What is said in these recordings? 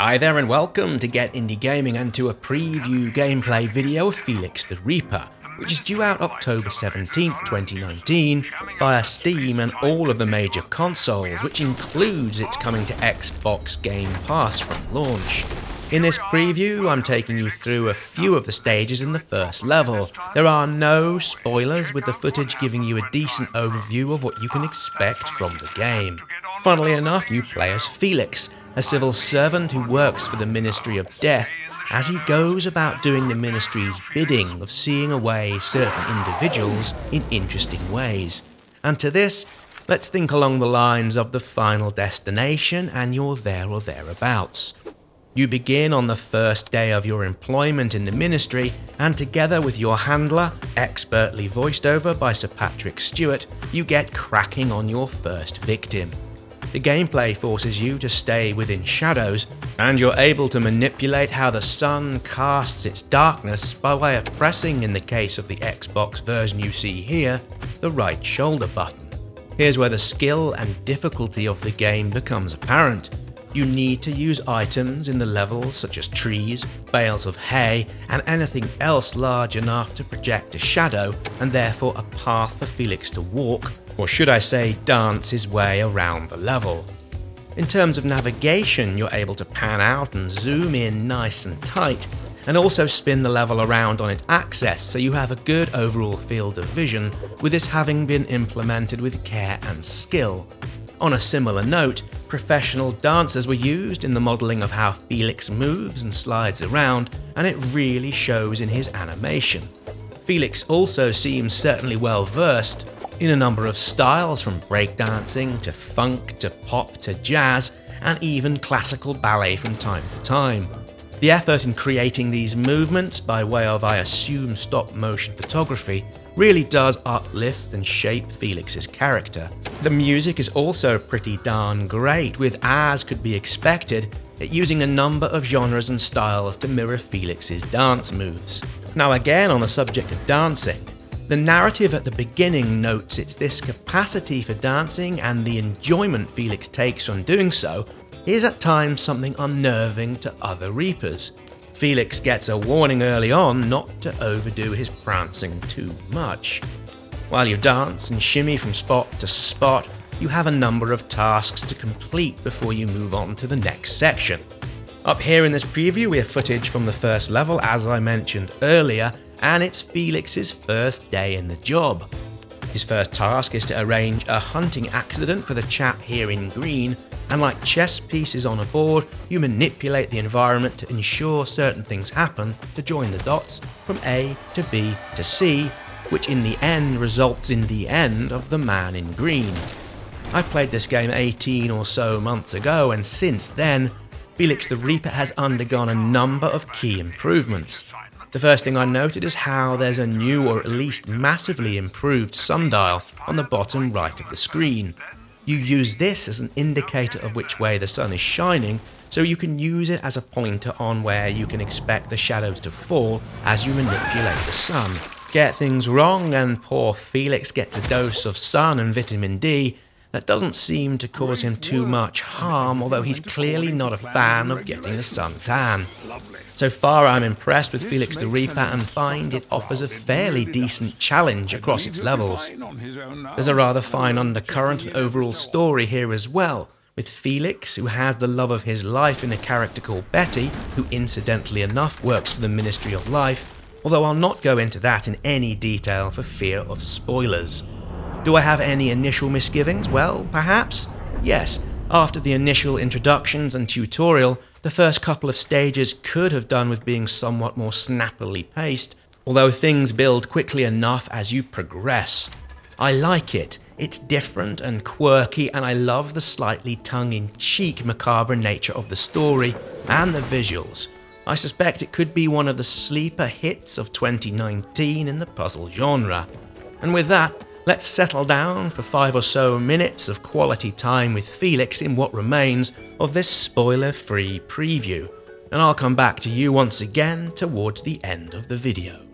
Hi there and welcome to Get Indie Gaming and to a preview gameplay video of Felix the Reaper, which is due out October 17th, 2019 via Steam and all of the major consoles, which includes its coming to Xbox Game Pass from launch. In this preview, I'm taking you through a few of the stages in the first level. There are no spoilers, with the footage giving you a decent overview of what you can expect from the game. Funnily enough, you play as Felix, a civil servant who works for the Ministry of Death, as he goes about doing the ministry's bidding of seeing away certain individuals in interesting ways. And to this, let's think along the lines of the final destination and you're there or thereabouts. You begin on the first day of your employment in the ministry, and together with your handler, expertly voiced over by Sir Patrick Stewart, you get cracking on your first victim. The gameplay forces you to stay within shadows, and you're able to manipulate how the sun casts its darkness by way of pressing, in the case of the Xbox version you see here, the right shoulder button. Here's where the skill and difficulty of the game becomes apparent. You need to use items in the level such as trees, bales of hay, and anything else large enough to project a shadow and therefore a path for Felix to walk, or should I say dance his way around the level. In terms of navigation, you're able to pan out and zoom in nice and tight, and also spin the level around on its axis so you have a good overall field of vision, with this having been implemented with care and skill. On a similar note, professional dancers were used in the modelling of how Felix moves and slides around, and it really shows in his animation. Felix also seems certainly well versed in a number of styles from breakdancing to funk to pop to jazz, and even classical ballet from time to time. The effort in creating these movements by way of, I assume, stop motion photography really does uplift and shape Felix's character. The music is also pretty darn great, with, as could be expected, it using a number of genres and styles to mirror Felix's dance moves. Now, again, on the subject of dancing, the narrative at the beginning notes it's this capacity for dancing and the enjoyment Felix takes on doing so is at times something unnerving to other Reapers. Felix gets a warning early on not to overdo his prancing too much. While you dance and shimmy from spot to spot, you have a number of tasks to complete before you move on to the next section. Up here in this preview, we have footage from the first level, as I mentioned earlier, and it's Felix's first day in the job. His first task is to arrange a hunting accident for the chap here in green and like chess pieces on a board, you manipulate the environment to ensure certain things happen to join the dots from A to B to C, which in the end results in the end of the man in green. I played this game 18 or so months ago, and since then, Felix the Reaper has undergone a number of key improvements. The first thing I noted is how there's a new or at least massively improved sundial on the bottom right of the screen. You use this as an indicator of which way the sun is shining, so you can use it as a pointer on where you can expect the shadows to fall as you manipulate the sun. Get things wrong, and poor Felix gets a dose of sun and vitamin D that doesn't seem to cause him too much harm, although he's clearly not a fan of getting a suntan. So far, I'm impressed with Felix the Reaper and find it offers a fairly decent challenge across its levels. There's a rather fine undercurrent and overall story here as well, with Felix, who has the love of his life in a character called Betty, who incidentally enough works for the Ministry of Life, although I'll not go into that in any detail for fear of spoilers. Do I have any initial misgivings? Well, perhaps. Yes, after the initial introductions and tutorial, the first couple of stages could have done with being somewhat more snappily paced, although things build quickly enough as you progress. I like it. It's different and quirky, and I love the slightly tongue in cheek macabre nature of the story and the visuals. I suspect it could be one of the sleeper hits of 2019 in the puzzle genre. And with that, Let's settle down for five or so minutes of quality time with Felix in what remains of this spoiler free preview, and I'll come back to you once again towards the end of the video.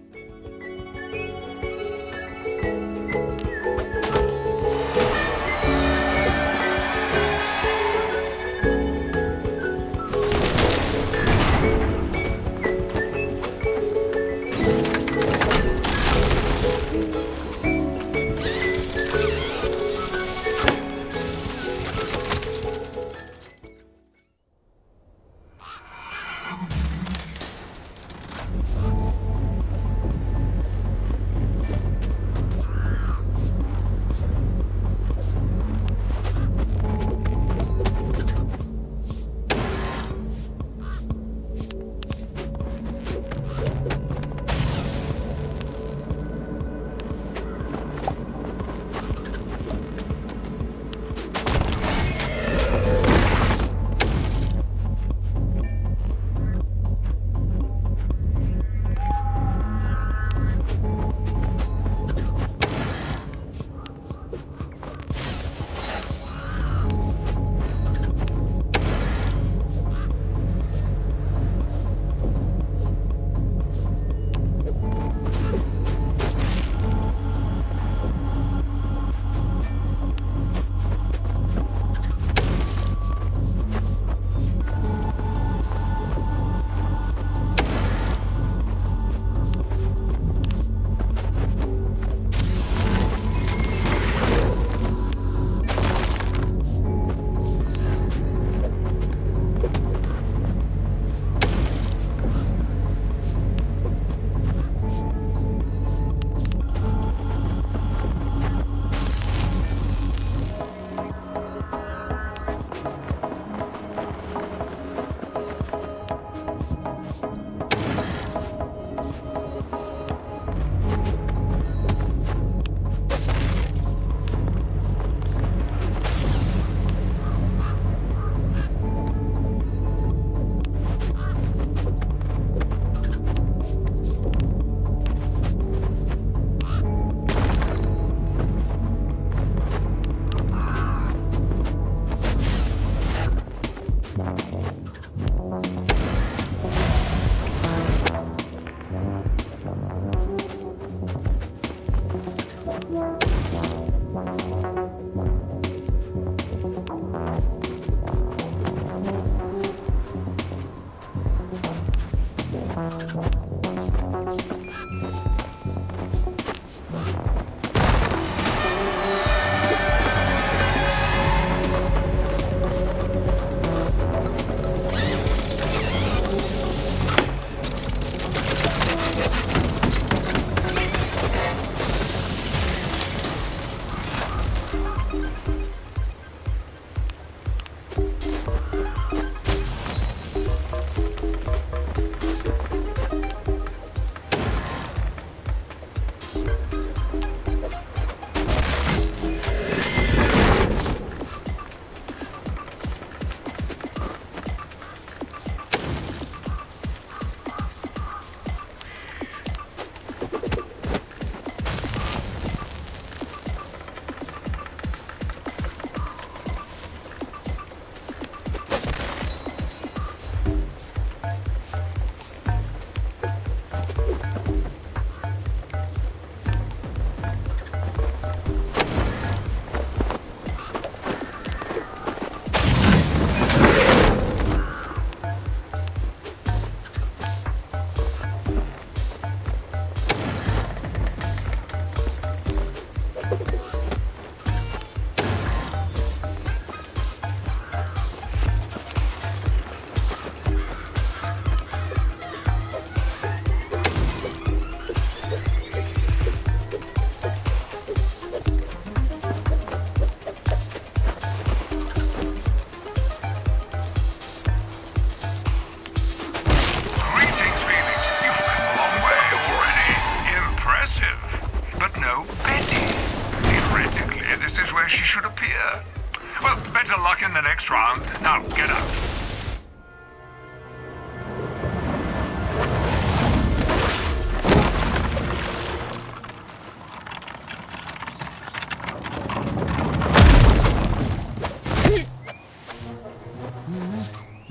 Better luck in the next round. Now, get up.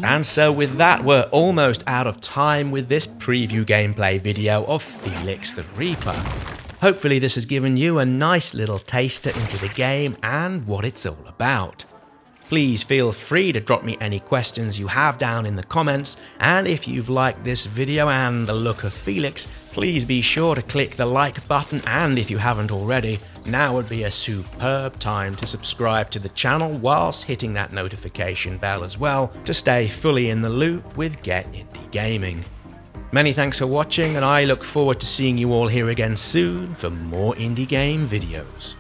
And so with that, we're almost out of time with this preview gameplay video of Felix the Reaper. Hopefully this has given you a nice little taster into the game and what it's all about. Please feel free to drop me any questions you have down in the comments, and if you've liked this video and the look of Felix, please be sure to click the like button and if you haven't already, now would be a superb time to subscribe to the channel whilst hitting that notification bell as well to stay fully in the loop with Get Indie Gaming. Many thanks for watching and I look forward to seeing you all here again soon for more indie game videos.